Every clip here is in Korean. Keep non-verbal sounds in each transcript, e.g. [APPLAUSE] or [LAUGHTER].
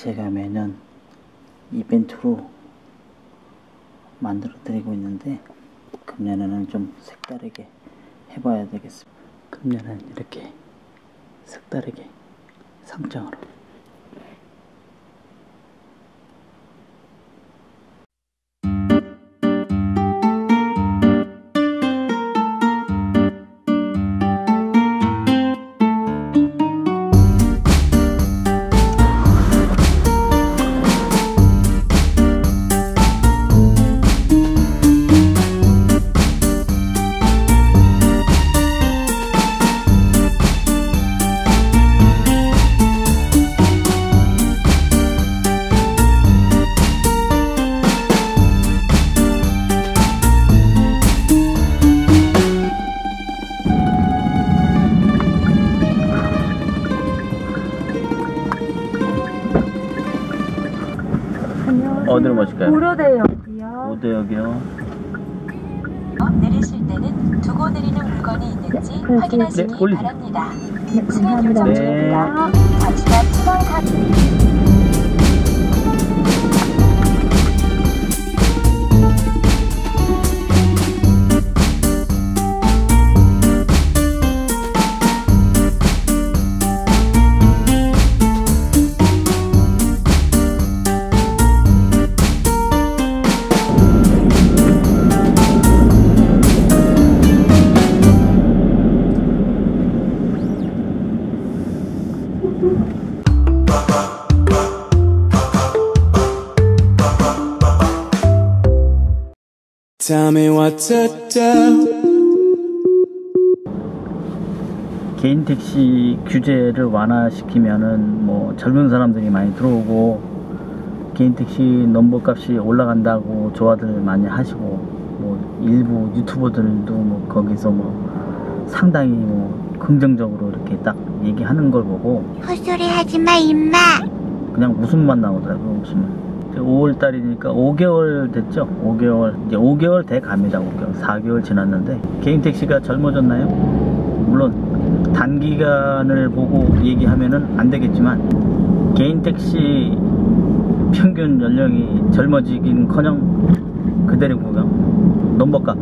제가 매년 이벤트로 만들어 드리고 있는데 금년에는 좀 색다르게 해봐야 되겠습니다. 금년은 이렇게 색다르게 상장으로 5대역이요. 5대역이요. 내리실 때는 두고 내리는 물건이 있는지 네, 확인하시기 네, 바랍니다. 네, 승인 감사합니다. 요청 네. 중입니다. 잠시만 차량 가. 개인 택시 규제를 완화시키면은 뭐 젊은 사람들이 많이 들어오고 개인 택시 넘버 값이 올라간다고 조화들 많이 하시고 뭐 일부 유튜버들도 뭐 거기서 뭐 상당히 뭐 긍정적으로 이렇게 딱 얘기하는 걸 보고 헛소리 하지 마, 임마. 그냥 웃음만 나오더라고요 웃음만 5월 달이니까 5개월 됐죠? 5개월. 이제 5개월 돼 갑니다 5개월. 4개월 지났는데. 개인 택시가 젊어졌나요? 물론 단기간을 보고 얘기하면은 안 되겠지만 개인 택시 평균 연령이 젊어지긴커녕 그대로고요 넘버값.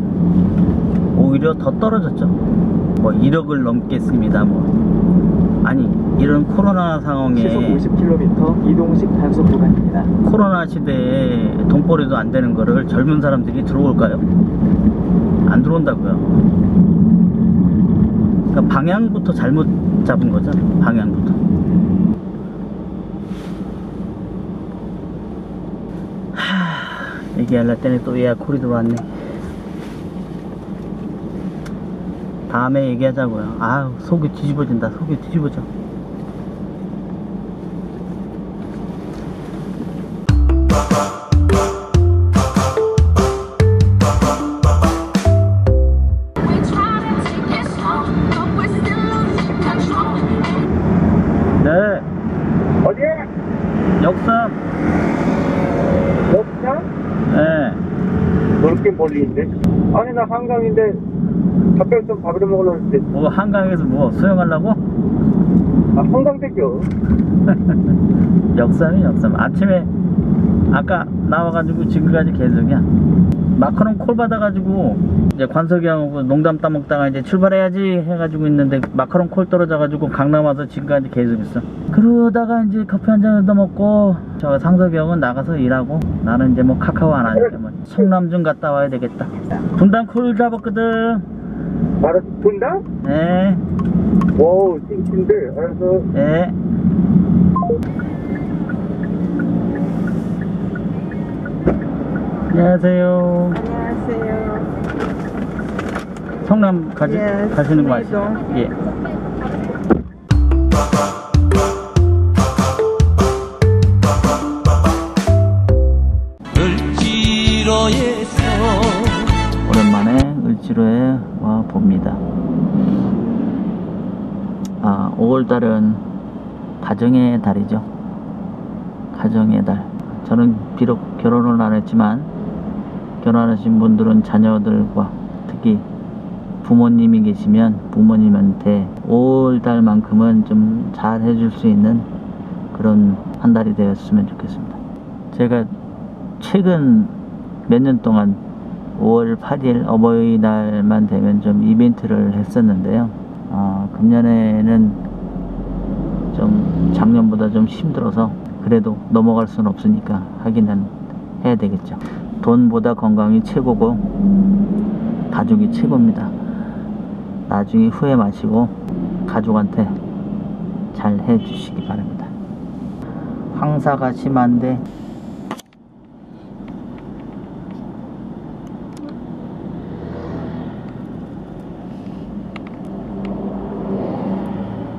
오히려 더 떨어졌죠. 뭐 1억을 넘겠습니다 뭐. 아니 이런 코로나 상황에 시속 50km 이동식 단속 구간입니다. 코로나 시대에 돈벌이도 안 되는 거를 젊은 사람들이 들어올까요? 안 들어온다고요. 그러니까 방향부터 잘못 잡은 거죠. 방향부터. 하, 얘기하려 때는 또 얘가 콜이 들어왔네. 다음에 얘기하자고요. 아우, 속이 뒤집어진다. 속이 뒤집어져. 있네. 아니 나 한강인데 닭백숙 밥을 먹으려고 했는데 뭐 한강에서 뭐 수영하려고? 아 한강 대교. [LAUGHS] 역삼이 역삼. 아침에 아까 나와가지고 지금까지 계속이야. 마카롱 콜 받아가지고 이제 관석이 형하고 농담 따먹다가 이제 출발해야지 해가지고 있는데 마카롱 콜 떨어져가지고 강남 와서 지금까지 계속 있어. 그러다가 이제 커피 한잔 얻어먹고 저 상석이 형은 나가서 일하고 나는 이제 뭐 카카오 안 하니까 뭐 성남 좀 갔다 와야 되겠다. 분당 콜 잡았거든. 알았어. 분당? 네, 와우 찡친데. 알았어. 네. 안녕하세요. 안녕하세요. 성남 가지, 예, 가시는 거. 아시죠? 예. 오랜만에 을지로에 와 봅니다. 아, 5월달은 가정의 달이죠. 가정의 달. 저는 비록 결혼을 안 했지만 결혼하신 분들은 자녀들과 특히 부모님이 계시면 부모님한테 5월달만큼은 좀 잘 해줄 수 있는 그런 한 달이 되었으면 좋겠습니다. 제가 최근 몇 년 동안 5월 8일 어버이날만 되면 좀 이벤트를 했었는데요. 어, 금년에는 좀 작년보다 좀 힘들어서 그래도 넘어갈 수는 없으니까 하기는 해야 되겠죠. 돈보다 건강이 최고고 가족이 최고입니다. 나중에 후회 마시고 가족한테 잘 해주시기 바랍니다. 황사가 심한데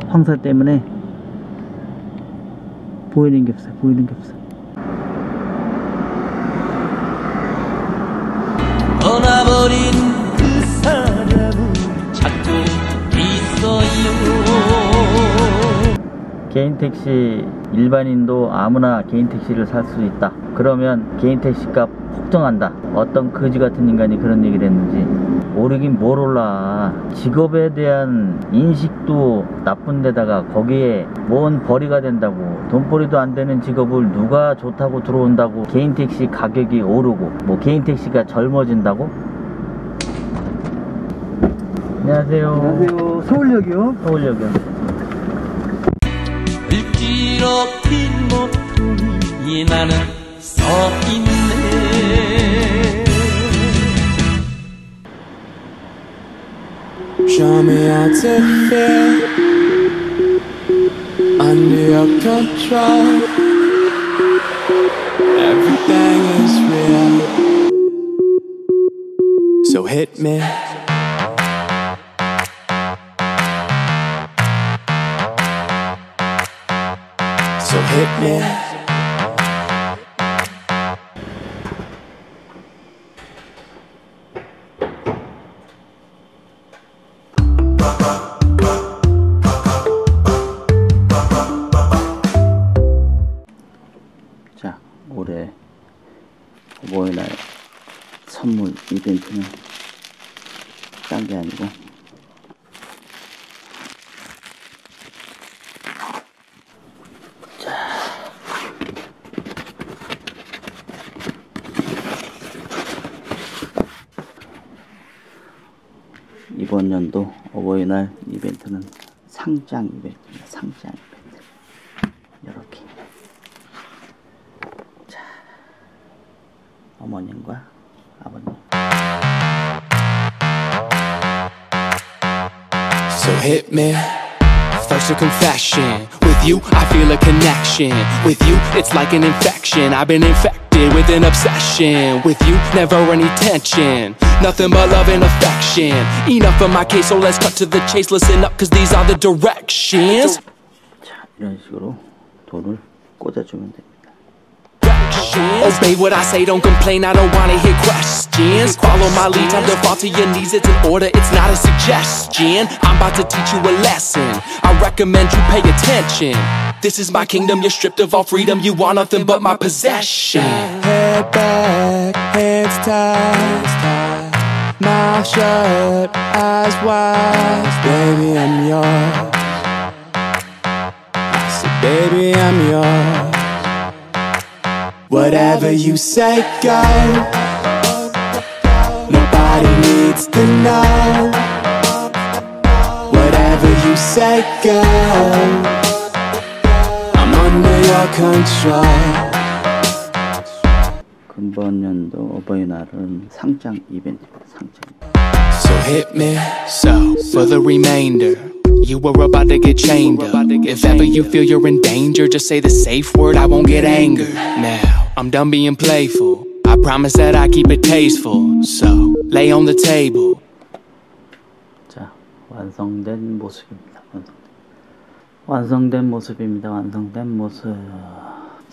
황사 때문에 보이는 게 없어 보이는 게 없어 떠나버린 그 사람은 찾고 있어요 개인 택시 일반인도 아무나 개인 택시를 살 수 있다. 그러면 개인 택시 값 폭등한다. 어떤 거지 같은 인간이 그런 얘기를 했는지 모르긴 뭘 몰라. 직업에 대한 인식도 나쁜데다가 거기에 뭔 벌이가 된다고 돈벌이도 안 되는 직업을 누가 좋다고 들어온다고 개인 택시 가격이 오르고 뭐 개인 택시가 젊어진다고? 안녕하세요. 안녕하세요. 서울역이요. 서울역이요. 불길어핀 모퉁이에 나는 서 있네 Show me how to feel under your control. Everything is real. So hit me. Hit me. 자, 올해 어버이날 선물 이벤트는 딴 게 아니고 이번 연도 어버이날 이벤트는 상장 이벤트입니다. 상장 이벤트. 이렇게. 어머님과 아버님. So hit me. First a confession. With you, I feel a connection. With you, it's like an infection. I've been infected with an obsession. With you, never any tension. Nothing but love and affection. Enough of my case, so let's cut to the chase. Listen up, cause these are the directions. 자, 이런 식으로 돌을 꽂아주면 됩니다. Obey what I say, don't complain, I don't wanna hear questions. Follow my lead, time to fall to your knees, it's an order, it's not a suggestion. I'm about to teach you a lesson. I recommend you pay attention. This is my kingdom, you're stripped of all freedom, you want nothing but my possession. Head back, hands tied, mouth shut, eyes wide. Baby, I'm yours. So, baby, I'm yours. Whatever you say, go. Nobody needs to know. Whatever you say, go. I'm under your control. 금번 연도 어버이날은 상장 이벤트입니다. 상장. So hit me. So, for the remainder, you were about to get chained up. If ever you feel you're in danger, just say the safe word, I won't get angered. Now, I'm done being playful. I promise that I keep it tasteful. So, lay on the table. 자, 완성된 모습입니다. 완성된, 완성된 모습입니다. 완성된 모습.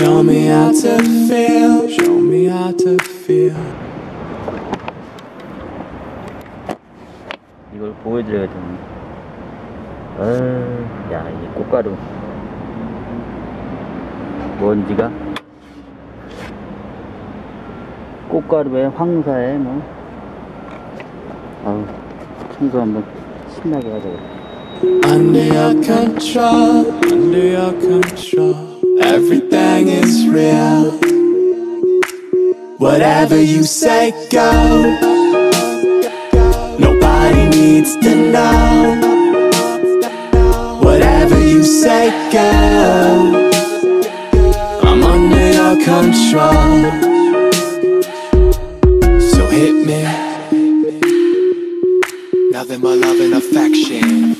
Show me how to feel. Show me how to feel. 이걸 보여드려야 되는데. 아, 야, 이 꽃가루. 먼지가. 꽃가루에 황사에 뭐. 아우, 청소 한번 신나게 하자. 그래. Under your control, under your control, everything is real. Whatever you say go. Nobody needs to know. Whatever you say go. Control. So hit me. Nothing but love and affection.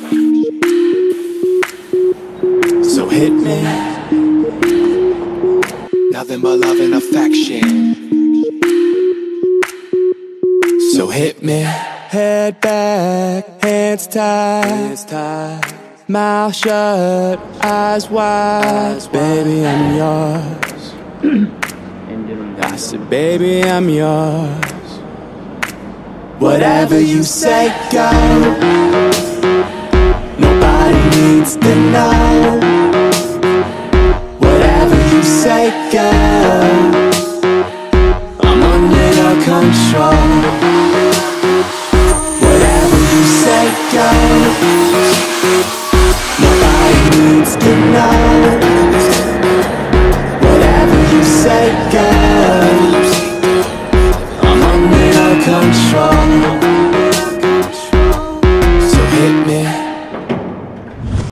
So hit me. Nothing but love and affection. So hit me. Head back, hands tied, tied. Mouth shut, eyes wide. Baby, I'm yours. I said, baby, I'm yours. Whatever you say, go. Nobody needs to know. Whatever you say, go. I'm under your control. Whatever you say, go. Nobody needs to know. control.